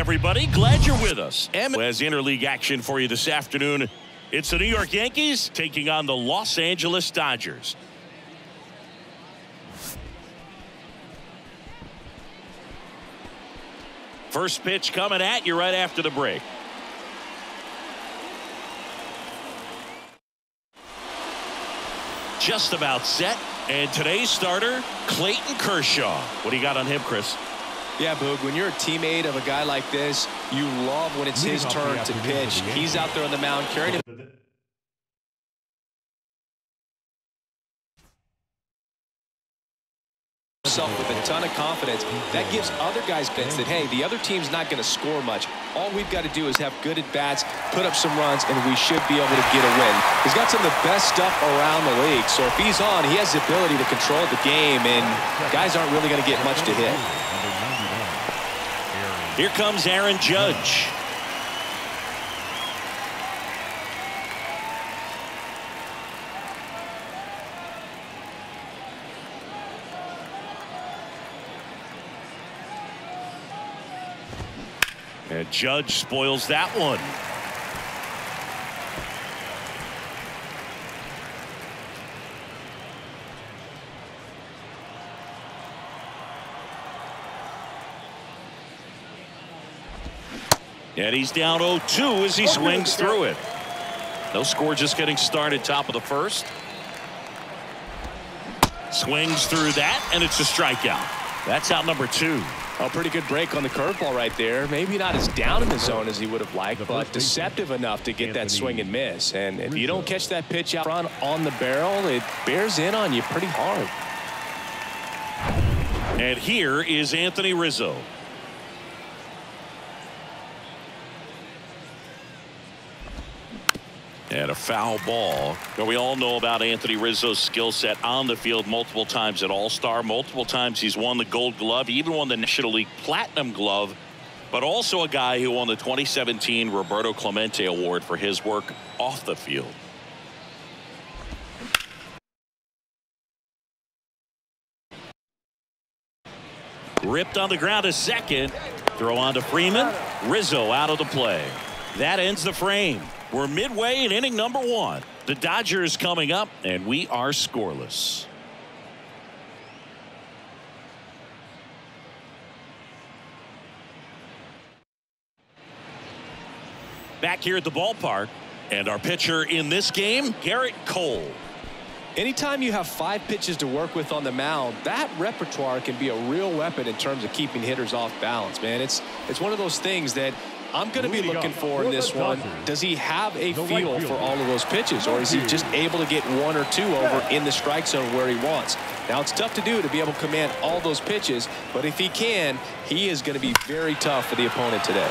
everybody. Glad you're with us. M has interleague action for you this afternoon. It's the New York Yankees taking on the Los Angeles Dodgers. First pitch coming at you right after the break. Just about set. And today's starter, Clayton Kershaw. What do you got on him, Chris? Yeah, Boog, when you're a teammate of a guy like this, you love when it's his turn to pitch. He's out there on the mound carrying himself with a ton of confidence. That gives other guys bets that, hey, the other team's not going to score much. All we've got to do is have good at-bats, put up some runs, and we should be able to get a win. He's got some of the best stuff around the league, so if he's on, he has the ability to control the game, and guys aren't really going to get much to hit. Here comes Aaron Judge. And Judge spoils that one. And he's down 0-2 as he swings through it. No score just getting started top of the first. Swings through that and it's a strikeout. That's out number two. A pretty good break on the curveball right there. Maybe not as down in the zone as he would have liked, but deceptive enough to get that swing and miss. And if you don't catch that pitch out front on the barrel, it bears in on you pretty hard. And here is Anthony Rizzo. And a foul ball. Now, we all know about Anthony Rizzo's skill set on the field multiple times at All-Star. Multiple times he's won the Gold Glove, he even won the National League Platinum Glove. But also a guy who won the 2017 Roberto Clemente Award for his work off the field. Ripped on the ground a second. Throw on to Freeman. Rizzo out of the play. That ends the frame. We're midway in inning number one. The Dodgers coming up, and we are scoreless. Back here at the ballpark, and our pitcher in this game, Gerrit Cole. Anytime you have five pitches to work with on the mound, that repertoire can be a real weapon in terms of keeping hitters off balance, man. It's it's one of those things that I'm going to be looking for in this one. Does he have a feel for all of those pitches, or is he just able to get one or two over in the strike zone where he wants? Now, it's tough to do to be able to command all those pitches, but if he can, he is going to be very tough for the opponent today.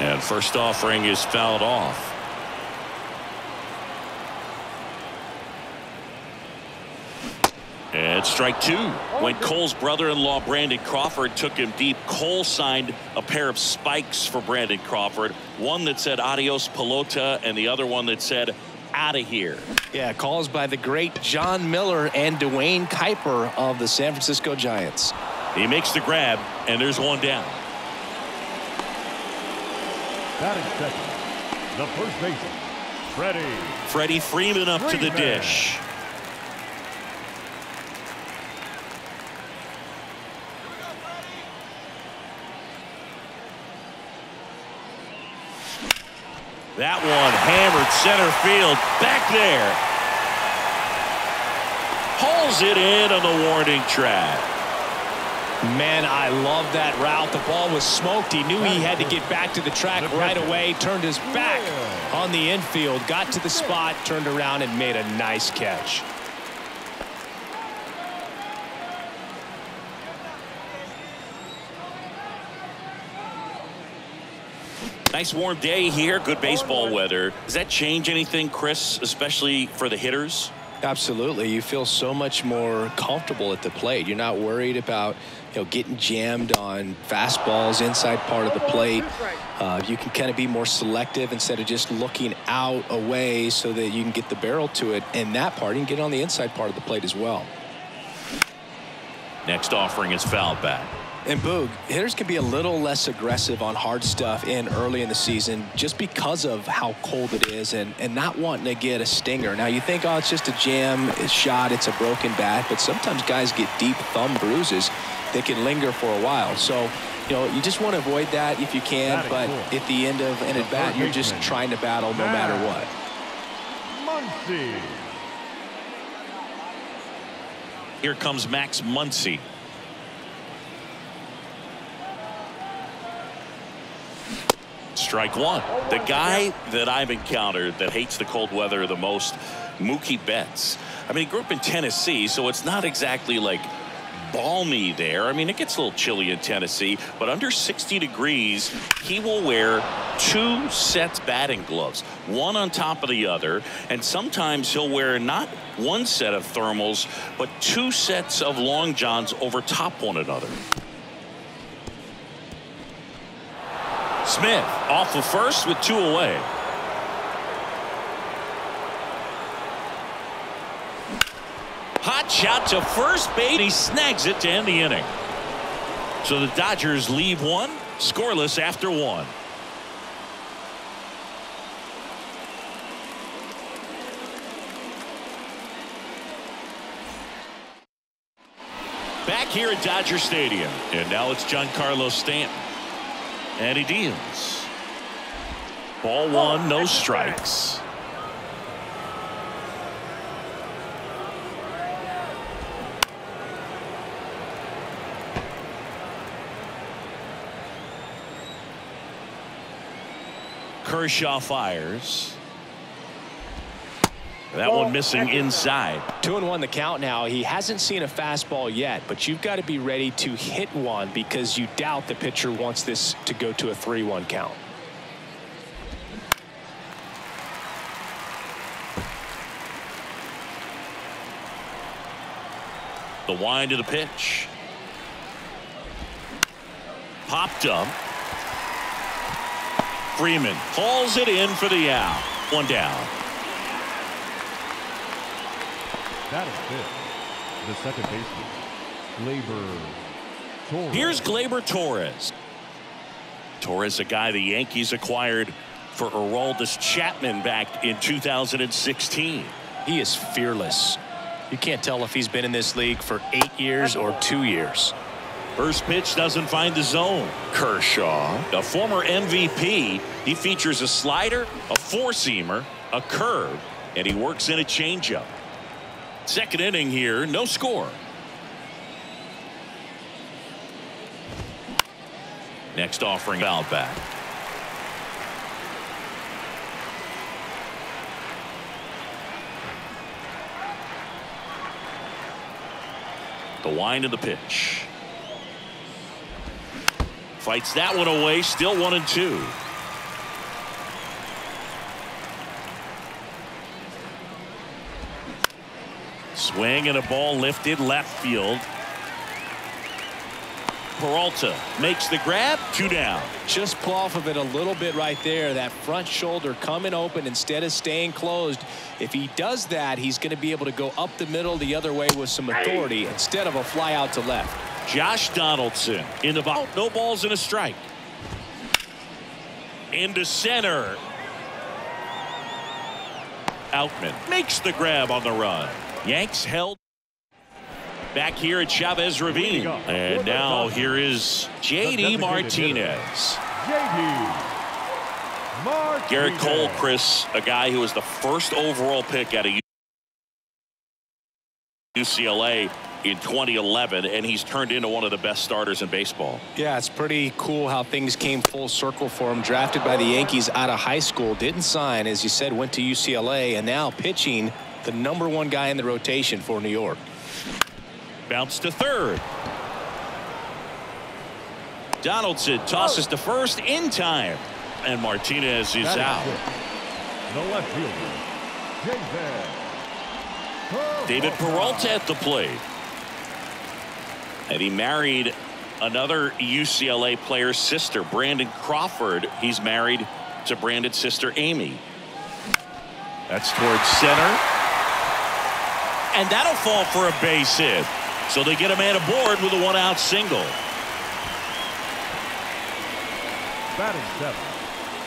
And first offering is fouled off. And strike two. When Cole's brother-in-law Brandon Crawford took him deep, Cole signed a pair of spikes for Brandon Crawford. One that said adios pelota and the other one that said out of here. Yeah, calls by the great Jon Miller and Duane Kuiper of the San Francisco Giants. He makes the grab and there's one down. Batting second, the first baseman, Freddie. Freddie Freeman up Freeman. to the dish. That one hammered center field back there. Hauls it in on the warning track. Man, I love that route. The ball was smoked. He knew he had to get back to the track right away. Turned his back on the infield. Got to the spot, turned around, and made a nice catch. Nice warm day here. Good baseball weather. Does that change anything, Chris, especially for the hitters? Absolutely. You feel so much more comfortable at the plate. You're not worried about you know getting jammed on fastballs inside part of the plate. Uh, you can kind of be more selective instead of just looking out away so that you can get the barrel to it. And that part, can get on the inside part of the plate as well. Next offering is foul back. And Boog, hitters can be a little less aggressive on hard stuff in early in the season just because of how cold it is and, and not wanting to get a stinger. Now, you think, oh, it's just a jam, it's shot, it's a broken bat, but sometimes guys get deep thumb bruises that can linger for a while. So, you know, you just want to avoid that if you can, but cool. at the end of an at bat, you're just trying to battle no matter what. Muncy. Here comes Max Muncy. Strike one. The guy that I've encountered that hates the cold weather the most, Mookie Betts. I mean, he grew up in Tennessee, so it's not exactly like balmy there. I mean, it gets a little chilly in Tennessee, but under 60 degrees, he will wear two sets batting gloves, one on top of the other, and sometimes he'll wear not one set of thermals, but two sets of long johns over top one another. Smith off of first with two away. Hot shot to first base. He snags it to end the inning. So the Dodgers leave one scoreless after one. Back here at Dodger Stadium. And now it's Giancarlo Stanton. And he deals. Ball one, no strikes. Kershaw fires. That one missing inside. Two and one the count now. He hasn't seen a fastball yet, but you've got to be ready to hit one because you doubt the pitcher wants this to go to a 3-1 count. The wind of the pitch. Popped up. Freeman hauls it in for the out. One down. That is fifth. The second baseman, Gleyber Torres. Here's Gleyber Torres. Torres, a guy the Yankees acquired for Aroldis Chapman back in 2016. He is fearless. You can't tell if he's been in this league for eight years or two years. First pitch doesn't find the zone. Kershaw, a former MVP, he features a slider, a four-seamer, a curve, and he works in a changeup. Second inning here, no score. Next offering out back. The wind of the pitch. Fights that one away, still one and two. Swing and a ball lifted left field. Peralta makes the grab two down. Just pull off of it a little bit right there that front shoulder coming open instead of staying closed if he does that he's going to be able to go up the middle the other way with some authority instead of a fly out to left. Josh Donaldson in the ball no balls in a strike into center Outman makes the grab on the run. Yanks held back here at Chavez Ravine. And now here is J.D. Martinez. Gerrit Cole, Chris, a guy who was the first overall pick out of UCLA in 2011, and he's turned into one of the best starters in baseball. Yeah, it's pretty cool how things came full circle for him. Drafted by the Yankees out of high school, didn't sign, as you said, went to UCLA, and now pitching the number one guy in the rotation for New York. Bounce to third. Donaldson tosses to first in time. And Martinez is out. The left fielder, David Peralta at the plate. And he married another UCLA player's sister, Brandon Crawford. He's married to Brandon's sister, Amy. That's towards center and that'll fall for a base hit. So they get a man aboard with a one out single. Batting seven,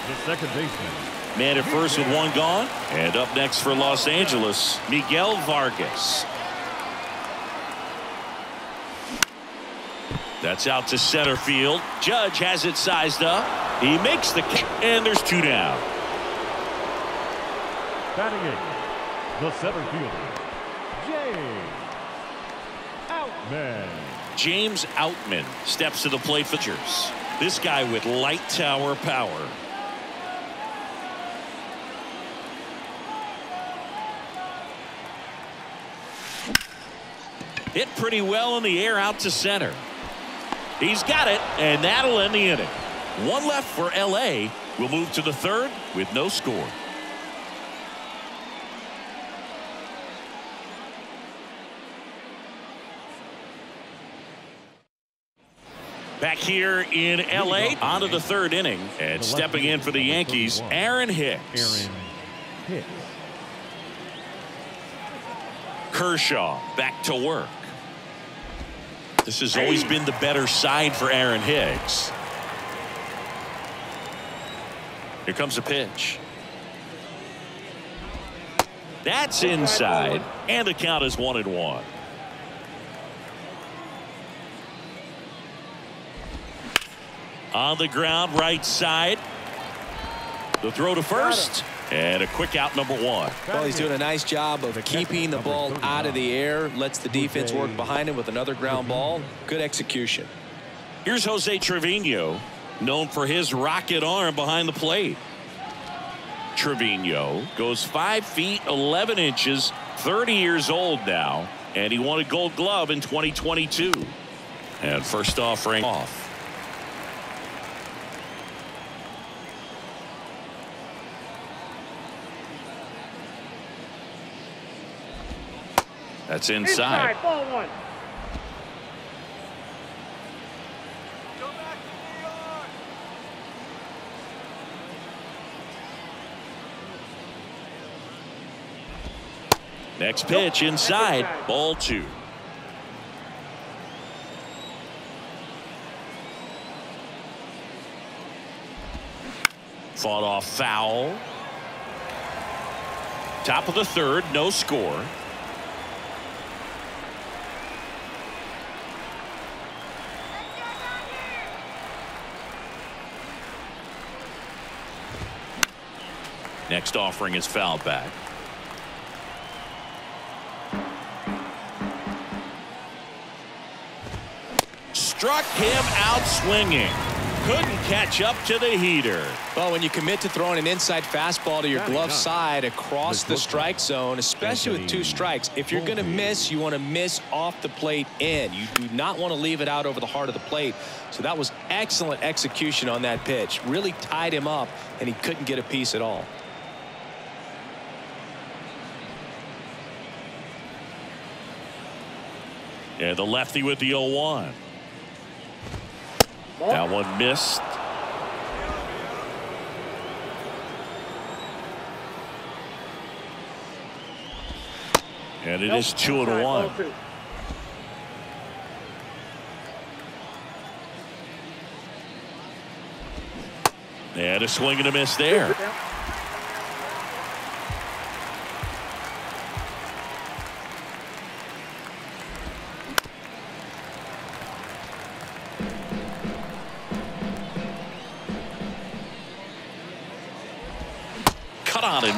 the second baseman. Man at first with one gone. And up next for Los Angeles, Miguel Vargas. That's out to center field. Judge has it sized up. He makes the and there's two down. Batting eight, the center fielder, James Outman. James Outman steps to the plate for Cheers. This guy with light tower power. Hit pretty well in the air out to center. He's got it, and that'll end the inning. One left for L.A. We'll move to the third with no score. Back here in L.A. onto the third inning. And stepping in for the Yankees, Aaron Hicks. Aaron Hicks. Kershaw back to work. This has always been the better side for Aaron Hicks. Here comes a pitch. That's inside, and the count is one and one. On the ground, right side. The throw to first, and a quick out number one. Well, he's doing a nice job of keeping the ball out of the air, lets the defense work behind him with another ground ball. Good execution. Here's Jose Trevino, known for his rocket arm behind the plate. Trevino goes 5 feet 11 inches, 30 years old now, and he won a gold glove in 2022. And first offering off. That's inside. Inside, ball one. Next pitch inside, ball two. Fought off foul. Top of the third, no score. Next offering is fouled back. Struck him out swinging. Couldn't catch up to the heater. Well, when you commit to throwing an inside fastball to your Batting glove side across the The strike zone, especially with two strikes, if you're going to miss, you want to miss off the plate in. You do not want to leave it out over the heart of the plate. So that was excellent execution on that pitch. Really tied him up, and he couldn't get a piece at all. And the lefty with the 0-1. That one missed. And it is two and one. And a swing and a miss there.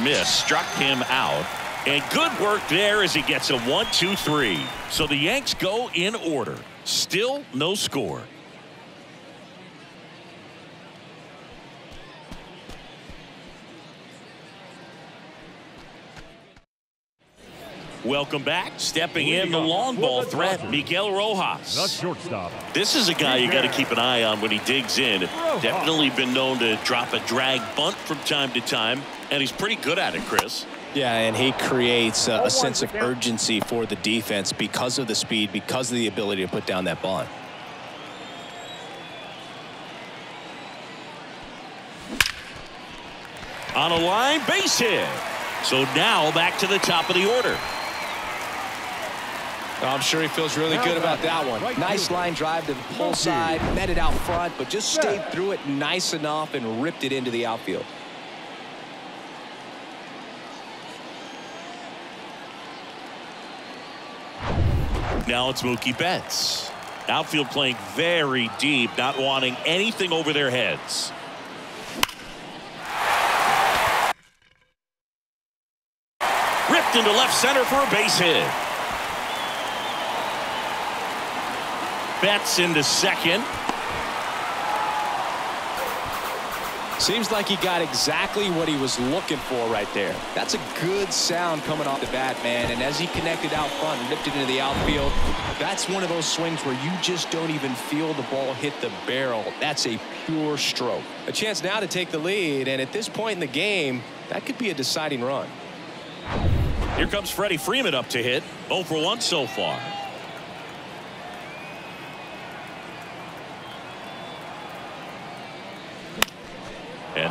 Miss, struck him out. And good work there as he gets a one, two, three. So the Yanks go in order. Still no score. Welcome back. Stepping in the long ball threat, Miguel The Rojas. shortstop, This is a guy you got to keep an eye on when he digs in. Definitely been known to drop a drag bunt from time to time, and he's pretty good at it, Chris. Yeah, and he creates a, a sense of urgency for the defense because of the speed, because of the ability to put down that bunt. On a line, base hit. So now back to the top of the order. I'm sure he feels really good about that one. Nice line drive to the pull side, met it out front, but just stayed through it nice enough and ripped it into the outfield. Now it's Mookie Betts. Outfield playing very deep, not wanting anything over their heads. Ripped into left center for a base hit. Betts into second. Seems like he got exactly what he was looking for right there. That's a good sound coming off the bat, man. And as he connected out front and ripped it into the outfield, that's one of those swings where you just don't even feel the ball hit the barrel. That's a pure stroke. A chance now to take the lead, and at this point in the game, that could be a deciding run. Here comes Freddie Freeman up to hit. 0 for 1 so far.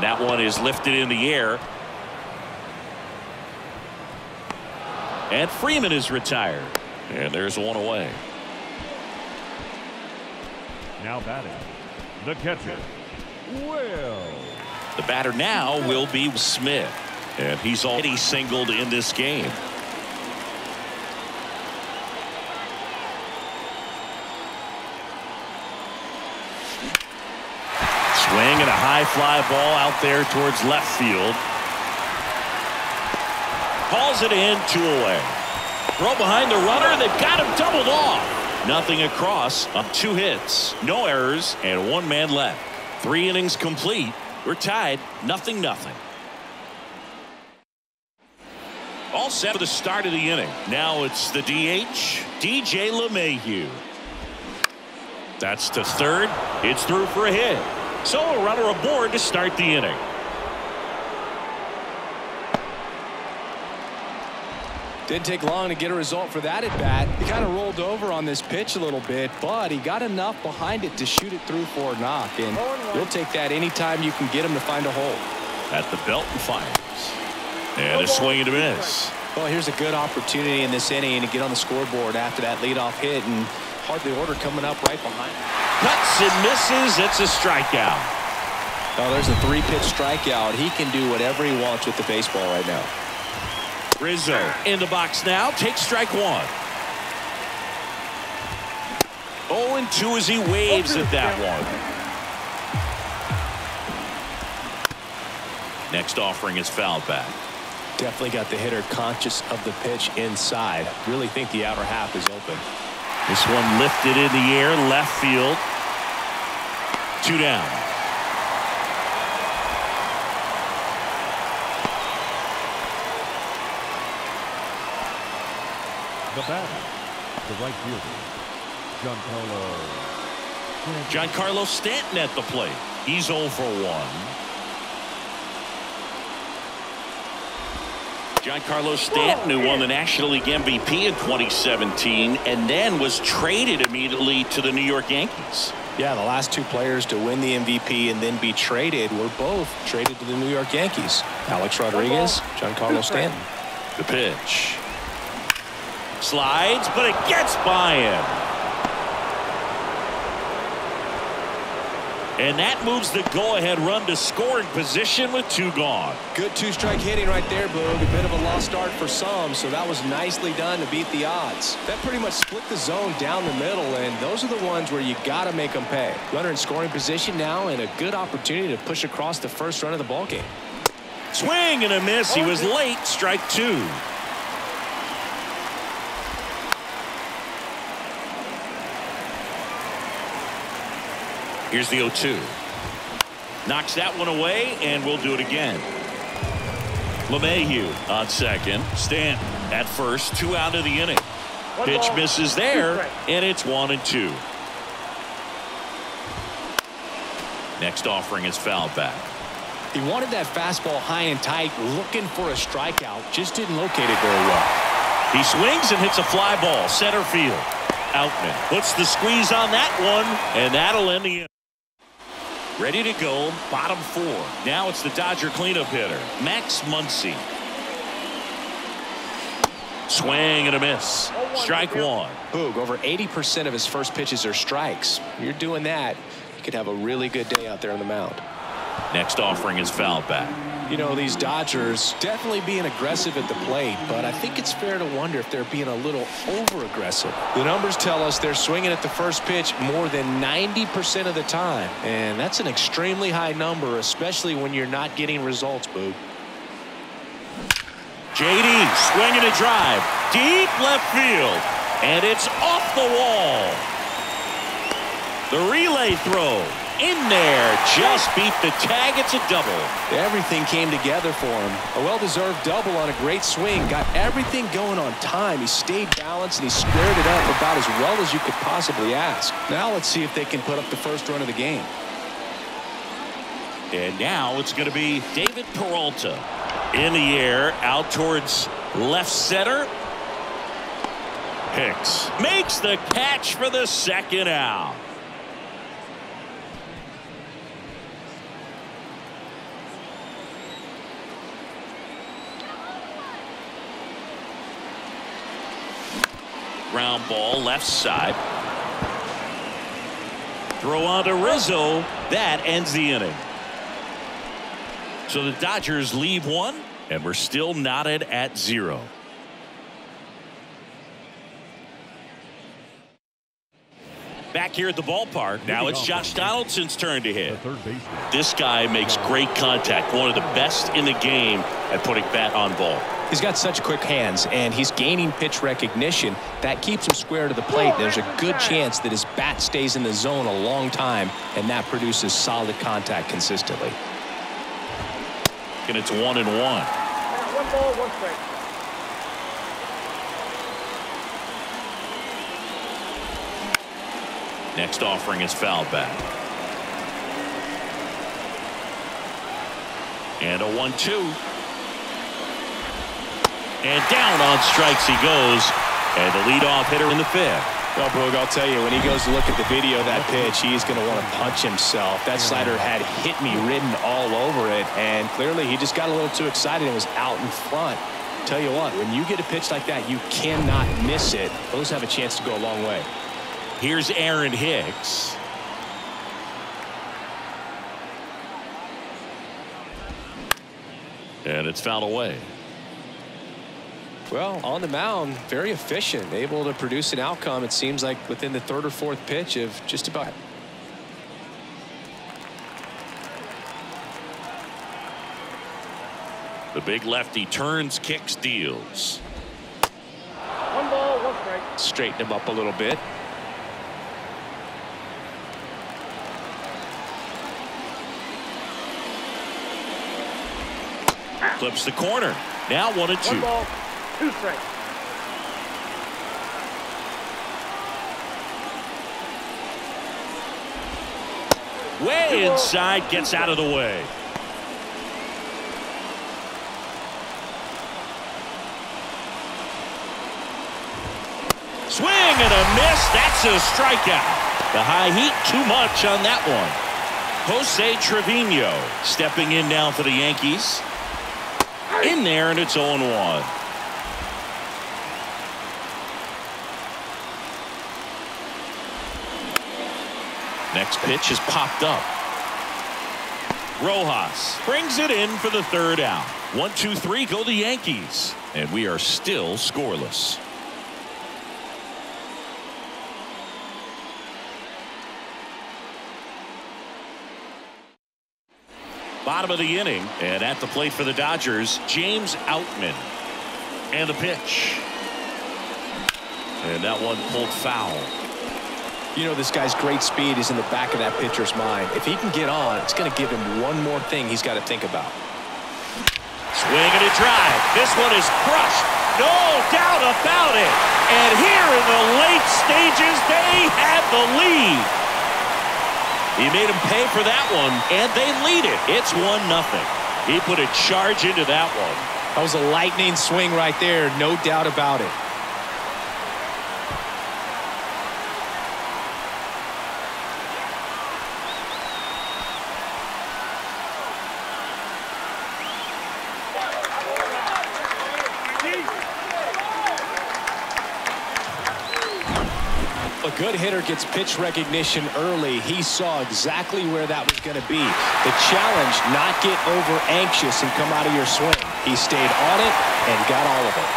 That one is lifted in the air. And Freeman is retired. And there's one away. Now batting, the catcher, Will. The batter now will be Smith. And he's already singled in this game. Swing and a high fly ball out there towards left field. Calls it in, two away. Throw behind the runner. They've got him doubled off. Nothing across on two hits, no errors, and one man left. Three innings complete. We're tied, nothing, nothing. All set for the start of the inning. Now it's the DH, DJ LeMahieu. That's to third. It's through for a hit. So a runner aboard to start the inning. Didn't take long to get a result for that at bat. He kind of rolled over on this pitch a little bit, but he got enough behind it to shoot it through for a knock. And you'll take that anytime you can get him to find a hole. At the belt and fires. And a swing and a miss. Well, here's a good opportunity in this inning to get on the scoreboard after that leadoff hit and hardly order coming up right behind. Cuts and misses. It's a strikeout. Oh, there's a three-pitch strikeout. He can do whatever he wants with the baseball right now. Rizzo in the box now. Takes strike one. 0 and 2 as he waves at that one. Next offering is foul back. Definitely got the hitter conscious of the pitch inside. Really think the outer half is open. This one lifted in the air, left field. Two down. The batter, the right fielder, Giancarlo. Giancarlo Stanton at the plate. He's 0 for 1. Giancarlo Stanton, who won the National League MVP in 2017 and then was traded immediately to the New York Yankees. Yeah, the last two players to win the MVP and then be traded were both traded to the New York Yankees. Alex Rodriguez, Giancarlo Stanton. The pitch. Slides, but it gets by him. And that moves the go-ahead run to scoring position with two gone. Good two-strike hitting right there, Boog. A bit of a lost start for some, so that was nicely done to beat the odds. That pretty much split the zone down the middle, and those are the ones where you got to make them pay. Runner in scoring position now, and a good opportunity to push across the first run of the ballgame. Swing and a miss. He oh, was late. Strike two. Here's the 0-2. Knocks that one away, and we'll do it again. LeMahieu on second. Stanton at first. Two out of the inning. Pitch misses there, and it's one and two. Next offering is foul back. He wanted that fastball high and tight, looking for a strikeout. Just didn't locate it very well. He swings and hits a fly ball. Center field. Outman puts the squeeze on that one, and that'll end the inning. Ready to go, bottom four. Now it's the Dodger cleanup hitter, Max Muncy. Swing and a miss. Strike one. Boog, over 80% of his first pitches are strikes. You're doing that, you could have a really good day out there on the mound. Next offering is fouled back. You know, these Dodgers definitely being aggressive at the plate, but I think it's fair to wonder if they're being a little over aggressive. The numbers tell us they're swinging at the first pitch more than 90% of the time, and that's an extremely high number, especially when you're not getting results, Boo. JD swinging a drive deep left field and it's off the wall. The relay throw in there just beat the tag. It's a double. Everything came together for him. A well-deserved double on a great swing. Got everything going on time. He stayed balanced and he squared it up about as well as you could possibly ask. Now let's see if they can put up the first run of the game. And now it's going to be David Peralta in the air out towards left center. Hicks makes the catch for the second out. Ground ball left side. Throw on to Rizzo. That ends the inning. So the Dodgers leave one, and we're still knotted at zero. Back here at the ballpark, now it's Josh Donaldson's turn to hit. This guy makes great contact, one of the best in the game at putting bat on ball. He's got such quick hands, and he's gaining pitch recognition. That keeps him square to the plate. Oh, There's a good chance that his bat stays in the zone a long time, and that produces solid contact consistently. And it's one and one. One ball, one strike. Next offering is foul back. And a one-two. And down on strikes he goes. And the leadoff hitter in the fifth. Well, Boog, I'll tell you, when he goes to look at the video of that pitch, he's going to want to punch himself. That slider had hit me written all over it, and clearly he just got a little too excited and was out in front. Tell you what, when you get a pitch like that, you cannot miss it. Those have a chance to go a long way. Here's Aaron Hicks. And it's fouled away. Well, on the mound, very efficient, able to produce an outcome, it seems like, within the third or fourth pitch of just about. The big lefty turns, kicks, deals. One ball, one strike. Straighten him up a little bit. Clips the corner. Now one and two. One ball, two strikes. Way inside, gets out of the way. Swing and a miss. That's a strikeout. The high heat, too much on that one. Jose Trevino stepping in now for the Yankees. In there, and it's 0-1. Next pitch is popped up. Rojas brings it in for the third out. One, two, three, go the Yankees. And we are still scoreless. Bottom of the inning, and at the plate for the Dodgers, James Outman. And the pitch. And that one pulled foul. You know, this guy's great speed is in the back of that pitcher's mind. If he can get on, it's going to give him one more thing he's got to think about. Swing and a drive. This one is crushed. No doubt about it. And here in the late stages, they have the lead. He made him pay for that one, and they lead it. It's 1 nothing. He put a charge into that one. That was a lightning swing right there, no doubt about it. A good hitter gets pitch recognition early, he saw exactly where that was going to be. The challenge, not get over anxious and come out of your swing. He stayed on it and got all of it.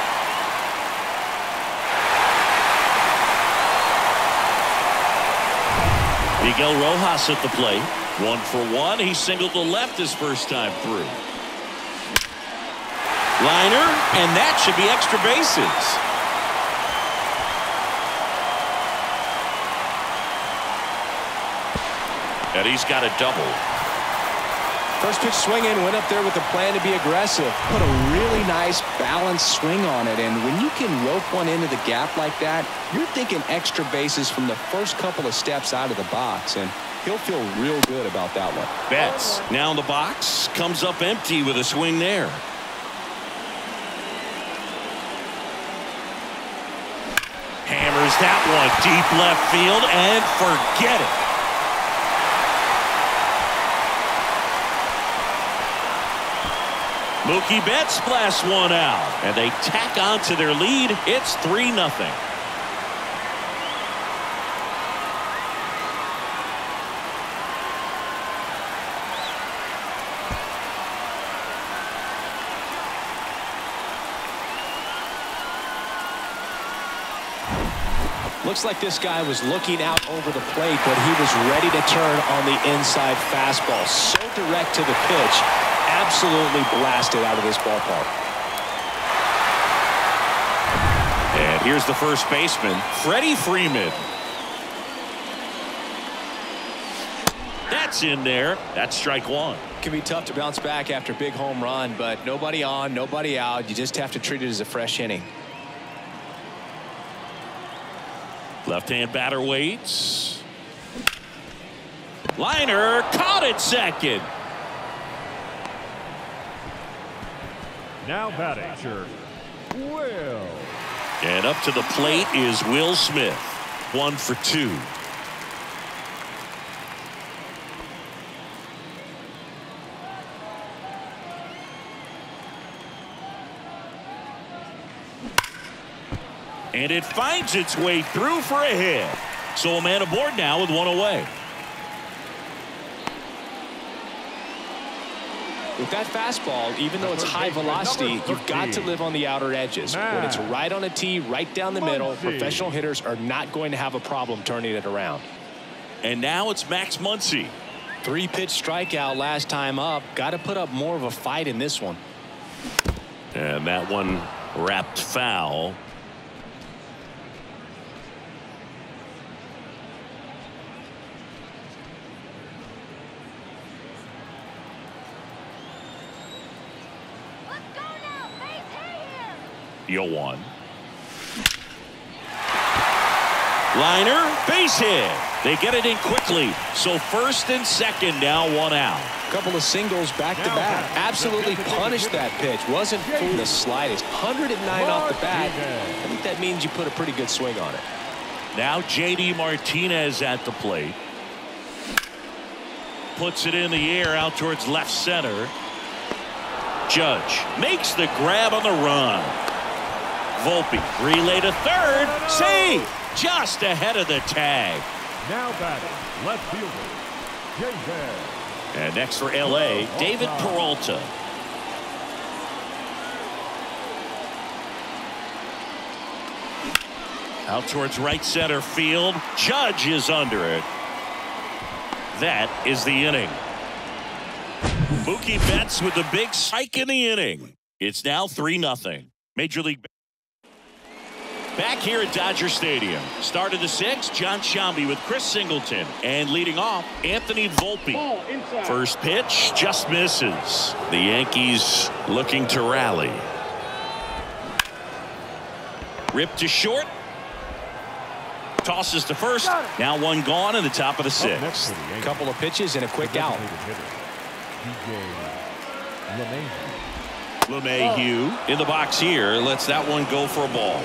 Miguel Rojas at the plate. One for one. He singled to left his first time through. Liner, and that should be extra bases. And he's got a double. First pitch swinging, went up there with the plan to be aggressive. Put a really nice balanced swing on it. And when you can rope one into the gap like that, you're thinking extra bases from the first couple of steps out of the box. And he'll feel real good about that one. Betts now in the box. Comes up empty with a swing there. Hammers that one deep left field and forget it. Mookie Betts blasts one out, and they tack on to their lead. It's 3 nothing. Looks like this guy was looking out over the plate, but he was ready to turn on the inside fastball. So direct to the pitch. Absolutely blasted out of this ballpark. And here's the first baseman, Freddie Freeman. That's in there. That's strike one. Can be tough to bounce back after a big home run, but nobody on, nobody out. You just have to treat it as a fresh inning. Left-hand batter waits. Liner caught it second. Now batting, sure. Will. And up to the plate is Will Smith. One for two. And it finds its way through for a hit. So a man aboard now with one away. With that fastball, even though it's high velocity, you've got to live on the outer edges. When it's right on a tee, right down the middle, professional hitters are not going to have a problem turning it around. And now it's Max Muncy. Three pitch strikeout last time up. Got to put up more of a fight in this one. And that one wrapped foul. Yoan. Liner, base hit. They get it in quickly. So first and second now one out. Couple of singles back to back. Absolutely punished that pitch. Wasn't for the slightest. 109 off the bat. I think that means you put a pretty good swing on it. Now JD Martinez at the plate. Puts it in the air out towards left center. Judge makes the grab on the run. Volpe relay to third. Save just ahead of the tag. Now batting, left fielder, David. And next for LA, David Peralta. Out towards right center field. Judge is under it. That is the inning. Mookie Betts with the big strike in the inning. It's now 3 nothing. Major League Back here at Dodger Stadium. Start of the sixth, John Sciambi with Chris Singleton. And leading off, Anthony Volpe. First pitch just misses. The Yankees looking to rally. Ripped to short. Tosses to first. Now one gone in the top of the sixth. A couple of pitches and a quick out. LeMahieu in the box here lets that one go for a ball.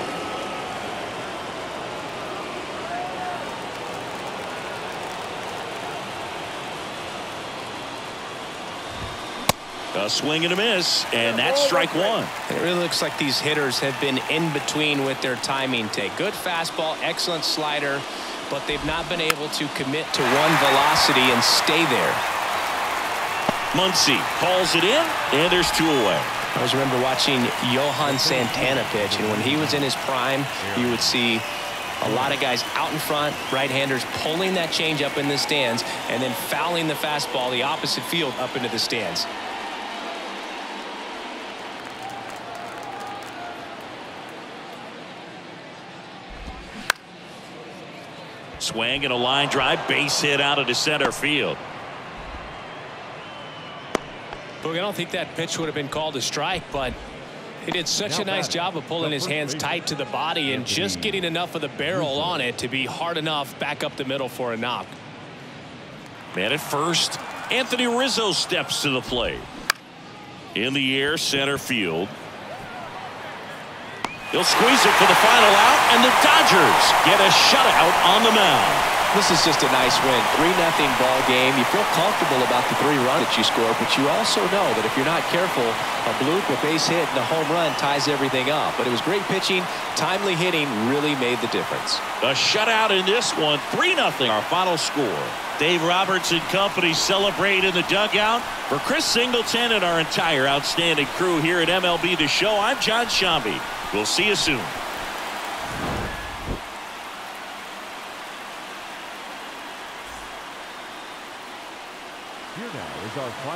A swing and a miss, and that's strike one. It really looks like these hitters have been in between with their timing take. Good fastball, excellent slider, but they've not been able to commit to one velocity and stay there. Muncy calls it in, and there's two away. I always remember watching Johan Santana pitch, and when he was in his prime, you would see a lot of guys out in front, right-handers pulling that change up in the stands, and then fouling the fastball the opposite field up into the stands. Swing and a line drive, base hit out of the center field. Look, I don't think that pitch would have been called a strike, but he did such a nice job of pulling his hands tight to the body and just getting enough of the barrel on it to be hard enough back up the middle for a knock. Man at first, Anthony Rizzo steps to the plate. In the air, center field. He'll squeeze it for the final out, and the Dodgers get a shutout on the mound. This is just a nice win. 3-0 ball game. You feel comfortable about the three run that you score, but you also know that if you're not careful, a bloop, a base hit, and a home run ties everything up. But it was great pitching. Timely hitting really made the difference. A shutout in this one. 3-0 our final score. Dave Roberts and company celebrate in the dugout. For Chris Singleton and our entire outstanding crew here at MLB The Show, I'm Jon Sciambi. We'll see you soon. Here now is our final.